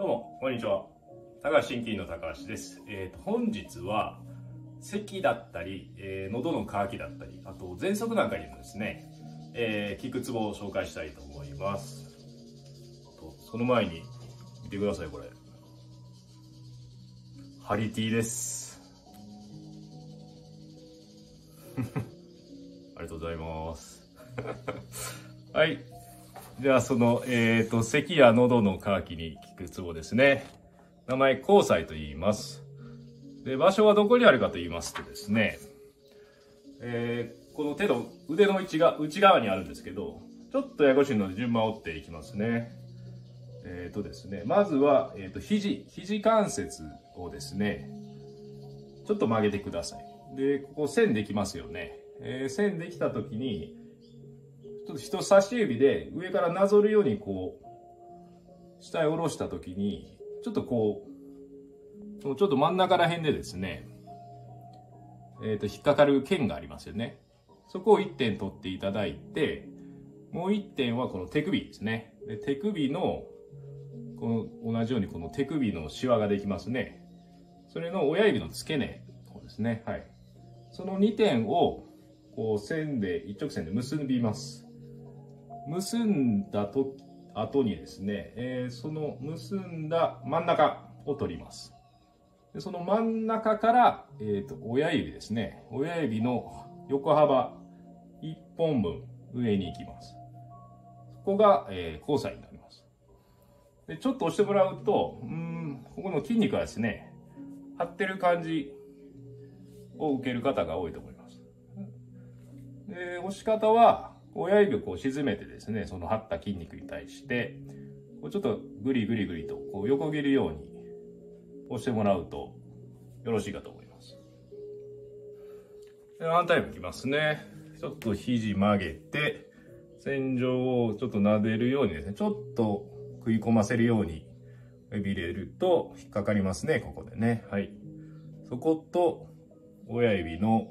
どうも、こんにちは。高橋新規の高橋です。えーと、本日は、咳だったり、えー喉の渇きだったり、あと、喘息なんかにもですね、えー、効くツボを紹介したいと思います。とその前に、見てください、これ。ハリティです。ありがとうございます。はい。じゃあ、その、えっ、と、咳や喉の渇きに効くツボですね。名前、交際と言います。で、場所はどこにあるかと言いますとですね、えーこの手の腕の位置が内側にあるんですけど、ちょっとややこしいので順番を追っていきますね。えっ、とですね、まずは、えっ、と、肘、肘関節をですね、ちょっと曲げてください。で、ここ線できますよね。えー線できたときに、ちょっと人差し指で上からなぞるようにこう、下へ下ろしたときに、ちょっとこう、ちょっと真ん中ら辺でですね、えっ、と、引っかかる剣がありますよね。そこを1点取っていただいて、もう1点はこの手首ですね。で手首の、この同じようにこの手首のシワができますね。それの親指の付け根のですね。はい。その2点を、こう線で、一直線で結びます。結んだと後にですね、えーその結んだ真ん中を取ります。でその真ん中から、えー、と親指ですね。親指の横幅1本分上に行きます。そこが、えー交差になります。でちょっと押してもらうと、うん、ここの筋肉がですね、張ってる感じを受ける方が多いと思います。で、押し方は、親指をこう沈めてですね、その張った筋肉に対して、こうちょっとグリグリグリとこう横切るように押してもらうとよろしいかと思います。で反対もいきますね。ちょっと肘曲げて、線上をちょっと撫でるようにですね、ちょっと食い込ませるように指入れると引っかかりますね、ここでね。はい。そこと親指の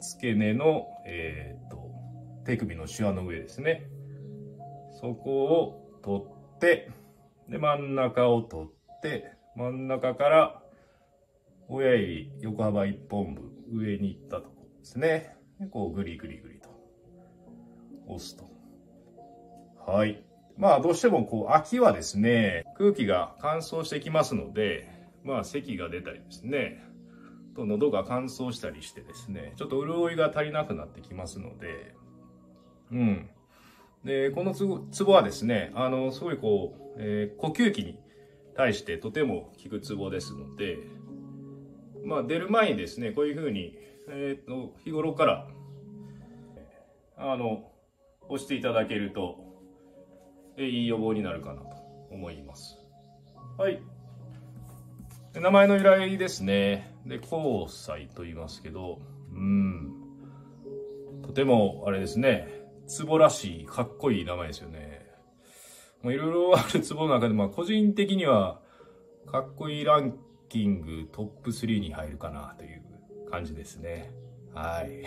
付け根の、えー、と手首のシワの上ですね。そこを取って、で、真ん中を取って、真ん中から親指横幅1本分上に行ったとこですね。でこうグリグリグリと押すと。はい。まあどうしてもこう秋はですね、空気が乾燥してきますので、まあ咳が出たりですね、と喉が乾燥したりしてですね、ちょっと潤いが足りなくなってきますので、うん。で、このツボはですね、あの、すごいこう、えー呼吸器に対してとても効くツボですので、まあ出る前にですね、こういうふうに、えっ、と、日頃から、あの、押していただけると、えーいい予防になるかなと思います。はい。名前の由来ですね。で、交際と言いますけど、うん。とても、あれですね、ツボらしい、かっこいい名前ですよね。もういろいろあるツボの中で、まあ個人的には、かっこいいランキングトップ3に入るかなという感じですね。はい。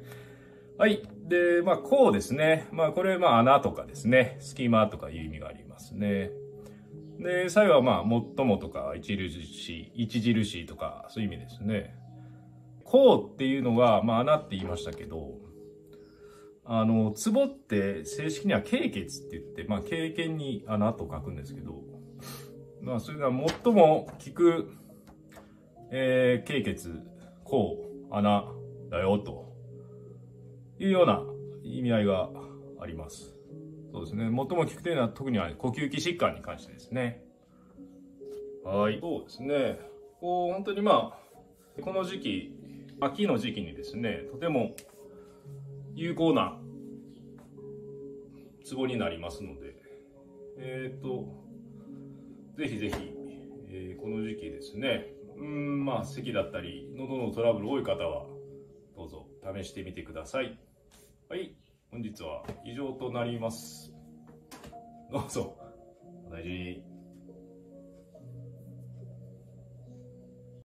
はい。で、まあ、こうですね。まあ、これ、まあ、穴とかですね。隙間とかいう意味がありますね。で、最後は、まあ、最もとか、著しい、著しいとか、そういう意味ですね。こうっていうのが、まあ、穴って言いましたけど、あの、ツボって正式には経血って言って、まあ、経験に穴と書くんですけど、まあ、それが最も効く、えー、経血、こう、穴だよ、というような意味合いがあります。そうですね。最も効くというのは特には呼吸器疾患に関してですね。はい。そうですね。こう、本当にまあ、この時期、秋の時期にですね、とても有効なツボになりますので、えっ、と、ぜひぜひ、えーこの時期ですね、うん、まあ、咳だったり、喉のトラブル多い方は、どうぞ試してみてください。はい、本日は以上となります。どうぞ、お大事に。